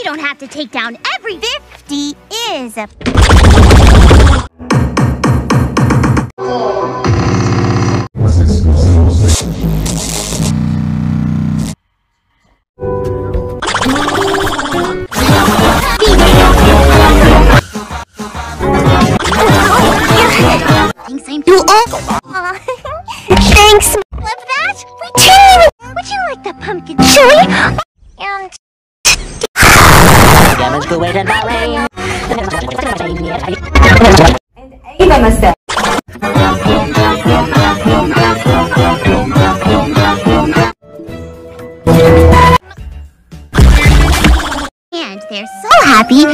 You don't have to take down every 50 is a old. Thanks. Love that. Return. Would you like the pumpkin chili? And Damage the weight and. Ava must and they're so happy.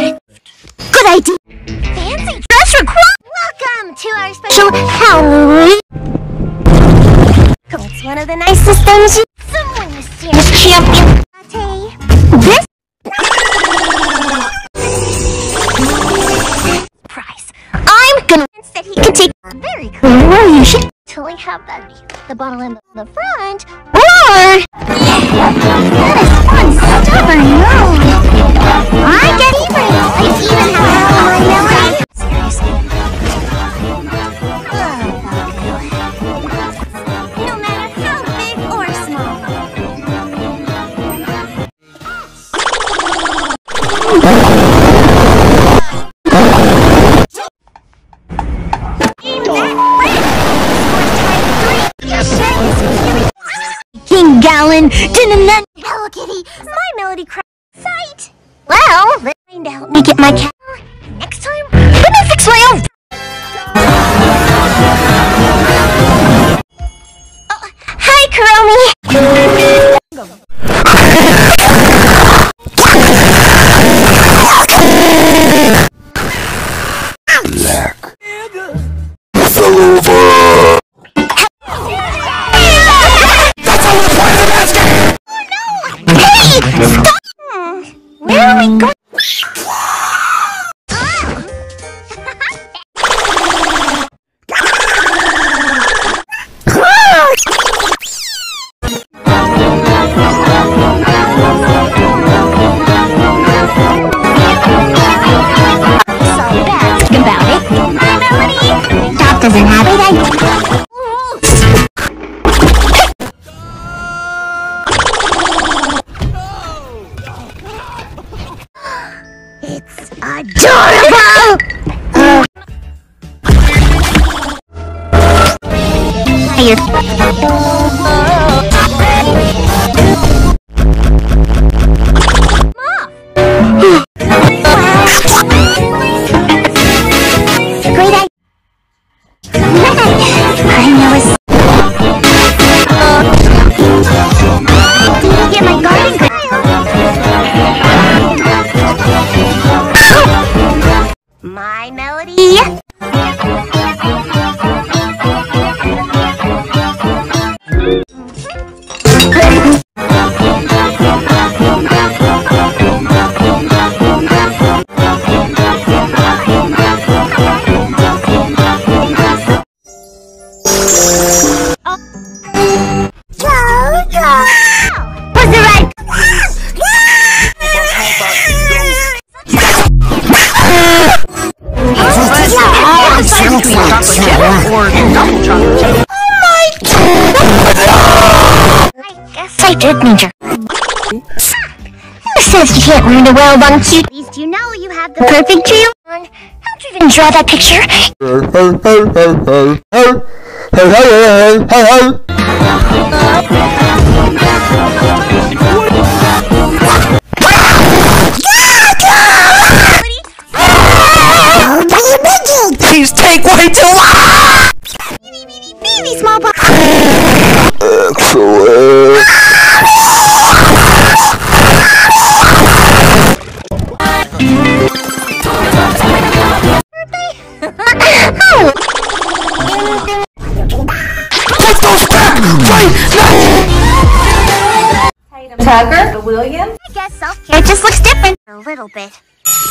Good idea. Fancy dress request. Welcome to our special Halloween. It's one of the nicest things you. Totally have that. The bottle in the front. Or that is one stubborn no. I get even. I even have. Seriously. Oh, no matter how big or small. King Hello Kitty, my melody crack site. Well, let's find out. Let me get my cat. Hey, stop! Where are we going? So bad about it. Stop doesn't have it. I... adorable! I guess I did need your. Who says you can't learn to well on? At least you know you have the perfect trio. How'd you even draw that picture? These Baby small box. Take those back! Wait! No! Tucker, William. I guess self-care just looks different. A little bit.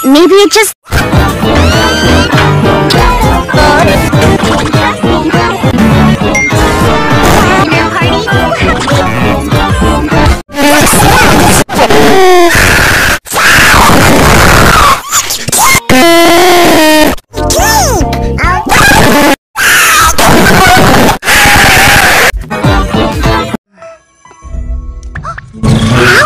Maybe it just...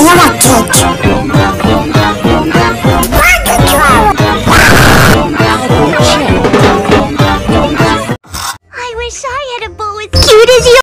Perfect!